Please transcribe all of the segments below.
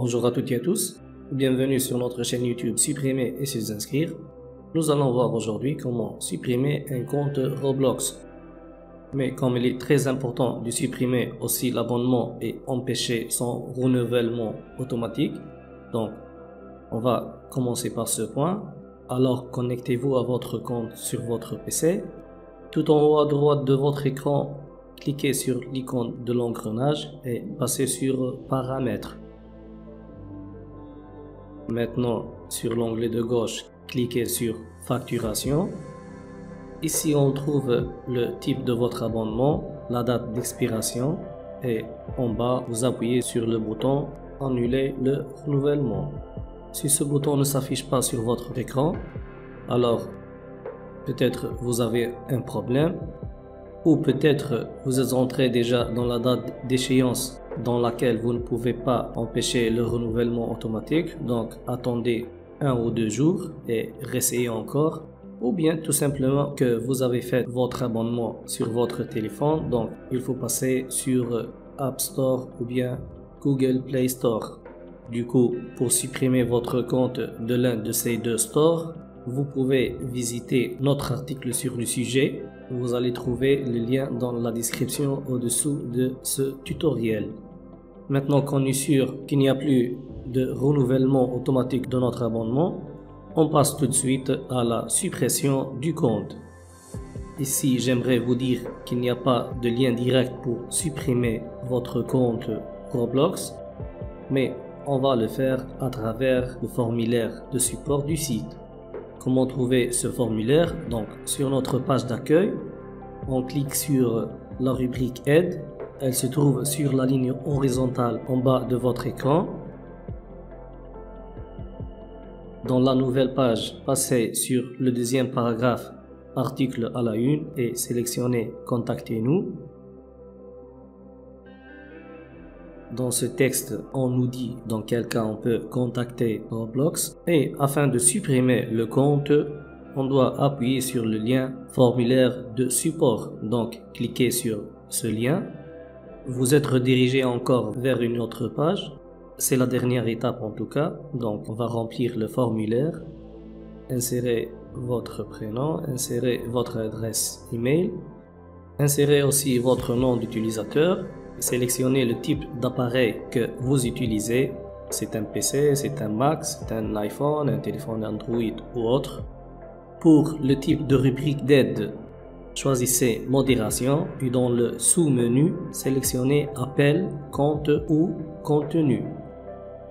Bonjour à toutes et à tous, bienvenue sur notre chaîne YouTube Supprimer et se inscrire. Nous allons voir aujourd'hui comment supprimer un compte Roblox. Mais comme il est très important de supprimer aussi l'abonnement et empêcher son renouvellement automatique, donc on va commencer par ce point. Alors connectez-vous à votre compte sur votre PC. Tout en haut à droite de votre écran, cliquez sur l'icône de l'engrenage et passez sur Paramètres. Maintenant, sur l'onglet de gauche, cliquez sur Facturation. Ici, on trouve le type de votre abonnement, la date d'expiration et en bas, vous appuyez sur le bouton Annuler le renouvellement. Si ce bouton ne s'affiche pas sur votre écran, alors peut-être vous avez un problème ou peut-être vous êtes entré déjà dans la date d'échéance dans laquelle vous ne pouvez pas empêcher le renouvellement automatique. Donc attendez un ou deux jours et réessayez encore. Ou bien tout simplement que vous avez fait votre abonnement sur votre téléphone. Donc il faut passer sur App Store ou bien Google Play Store. Du coup, pour supprimer votre compte de l'un de ces deux stores, vous pouvez visiter notre article sur le sujet. Vous allez trouver le lien dans la description au-dessous de ce tutoriel. Maintenant qu'on est sûr qu'il n'y a plus de renouvellement automatique de notre abonnement, on passe tout de suite à la suppression du compte. Ici, j'aimerais vous dire qu'il n'y a pas de lien direct pour supprimer votre compte Roblox, mais on va le faire à travers le formulaire de support du site. Comment trouver ce formulaire? Donc, sur notre page d'accueil, on clique sur la rubrique Aide elle se trouve sur la ligne horizontale en bas de votre écran. Dans la nouvelle page, passez sur le deuxième paragraphe, article à la une et sélectionnez Contactez-nous. Dans ce texte, on nous dit dans quel cas on peut contacter Roblox et afin de supprimer le compte, on doit appuyer sur le lien formulaire de support. Donc, cliquez sur ce lien vous êtes redirigé encore vers une autre page. C'est la dernière étape en tout cas. Donc on va remplir le formulaire, insérer votre prénom, insérer votre adresse email, insérer aussi votre nom d'utilisateur, sélectionner le type d'appareil que vous utilisez. C'est un PC, c'est un Mac, c'est un iPhone, un téléphone Android ou autre. Pour le type de rubrique d'aide, Choisissez Modération et dans le sous-menu, sélectionnez Appel, compte ou contenu.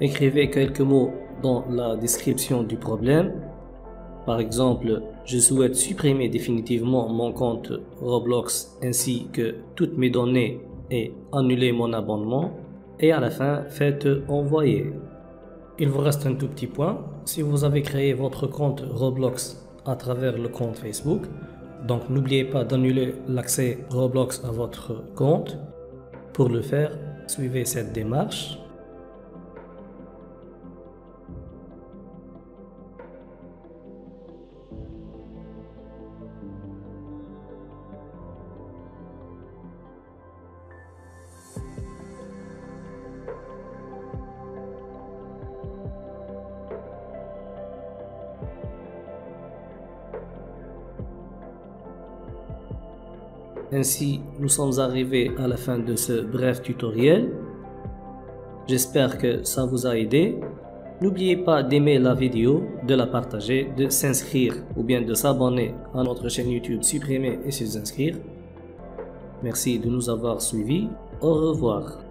Écrivez quelques mots dans la description du problème. Par exemple, je souhaite supprimer définitivement mon compte Roblox ainsi que toutes mes données et annuler mon abonnement. Et à la fin, faites envoyer. Il vous reste un tout petit point. Si vous avez créé votre compte Roblox à travers le compte Facebook, donc n'oubliez pas d'annuler l'accès Roblox à votre compte. Pour le faire, suivez cette démarche. Ainsi, nous sommes arrivés à la fin de ce bref tutoriel. J'espère que ça vous a aidé. N'oubliez pas d'aimer la vidéo, de la partager, de s'inscrire ou bien de s'abonner à notre chaîne YouTube Supprimer et se inscrire. Merci de nous avoir suivis. Au revoir.